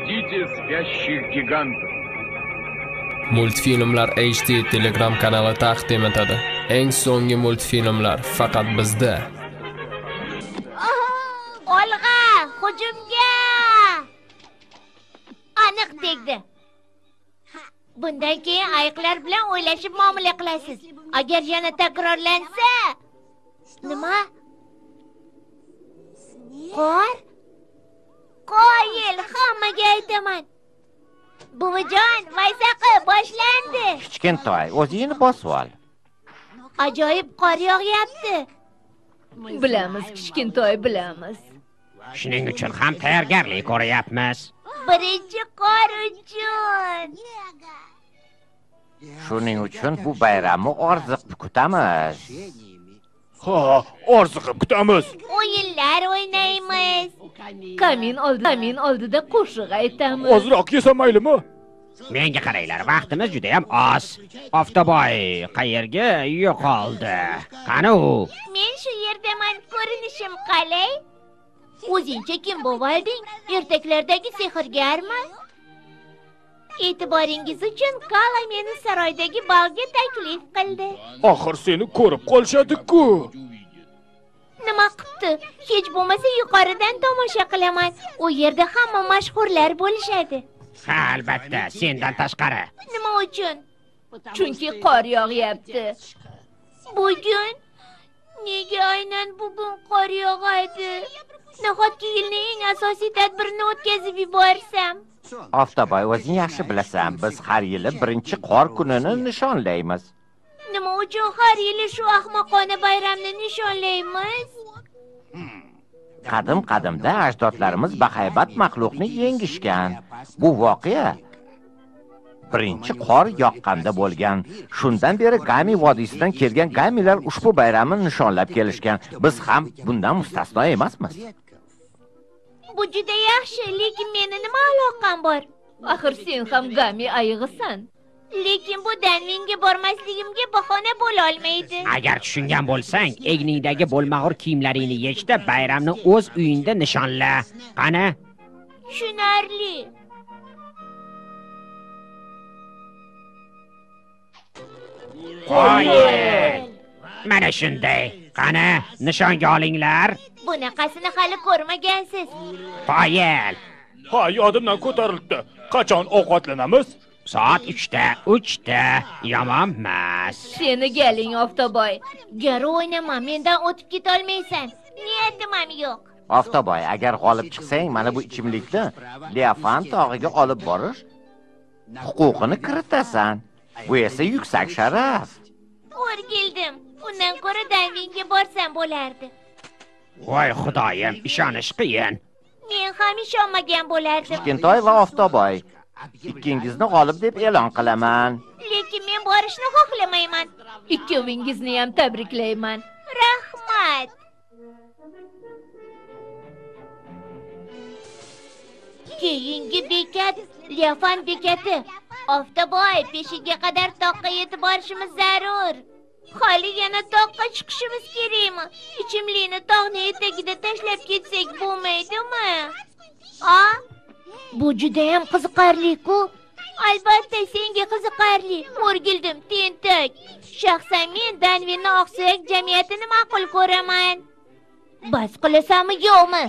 Разбудите спящих гигантов. Multfilmlar HD Telegram kanali taqdim etadi. Eng so'nggi multfilmlar faqat bizda. Olg'a, hujumga! Aniq tegdi. Bundan keyin ayiqlar bilan o'ylashib muomala qilasiz. Agar yana takrorlansa, nima? Qor? Hammaga aytaman. Buvijon, Vaysaqi boshlandi. kichkintoy o'zingni bosib ol Ajoyib qor yog'yapti. Bilamiz, kichkintoy bilamiz. Shuning uchun ham tayyorgarlik ko'ryapmiz. Birinchi qor uchun. shuning uchun bu bayramni orziqib kutamiz Ha, orziqib kutamiz. O'yinlar o'ynaymiz. Kamin oldi, kamin oldida qo'shiq aytamiz. Ozroq yesam maylimi? Menga qaranglar, vaqtimiz juda ham oz. Oftoboy qayerga yo'qoldi? Qani u? Men shu yerdaman, ko'rinishim qalay? O'zingcha kim bo'lding? Ertaklardagi sehrgarmi? E'tiboringiz uchun Kala meni saroydagi balga taklif qildi. Axir seni ko'rib qolishadi-ku. Nima qipti? Hech bo'lmasa yuqoridan tomosha qilaman. U yerda hamma mashhurlar bo'lishadi. Ha, albatta, sendan tashqari. Nima uchun? Chunki qor yog'yapti. Bugun nega aynan bugun qor yog'adi? Nahotki yilning eng asosiy tadbirini o'tkazib yuborsam? Oftoboy o'zing yaxshi bilasan. Biz har yili birinchi qor kunini nishonlaymiz. Nima uchun har yili shu ahmoqona bayramni nishonlaymiz? qadim qadimda ajdodlarimiz bahaybat maxluqni yengishgan. Bu voqea birinchi qor yoqqanda bo'lgan. Shundan beri gami vodiysidan kelgan gamilar ushbu bayramni nishonlab kelishgan. Biz ham bundan mustasno emasmiz Bu juda yaxshi, lekin meni nima aloqam bor? Axir sen ham gami ayig'isan. Lekin bu Danvinga bormasligimga bahona bo'la olmaydi. Agar tushungan bo'lsang, egningdagi bo'lmag'ur kiyimlaringni yechda bayramni o'z uyingda nishonla. Qani? Tushunarli. Qoyil. Mana shunday. Qani, nishonga olinglar. Bunaqasini hali ko'rmagansiz. Qoyil. Ha, yodimdan ko'tarildi. Qachon ovqatlanamiz? Soat 3da, 3da. Yomonmas. Seni galing Oftoboy. Gari o'ynama, mendan o'tib keta olmaysan. Niyatim ham yo'q. oftoboy agar g'olib chiqsang mana bu ichimlikni leofan tog'iga olib borish huquqini kiritasan bu esa yuksak sharaf O'rgildim. Undan ko'ra Danvinga borsam bo'lardi. Voy xudoyim, ishonish qiyin. Men ham ishonmagan bo'lardim. kichkintoy va oftoboy ikkingizni g'olib deb e'lon qilaman Lekin men borishni xohlamayman. Ikkovingizni ham tabriklayman. Rahmat. Keyingi bekat Leofan bekati. Oftoboy, peshiga qadar toqqa yetib borishimiz zarur. Hali yana toqqa chiqishimiz kerakmi? Ichimlikni tog'ning etagida tashlab ketsak bo'lmaydimi? A? Bu juda ham qiziqarli-ku. Albatta senga qiziqarli. O'rgildim, tentak. Shaxsan men Danvinni oqsuyak jamiyatini ma'qul ko'raman. Bas qilasanmi yo'qmi?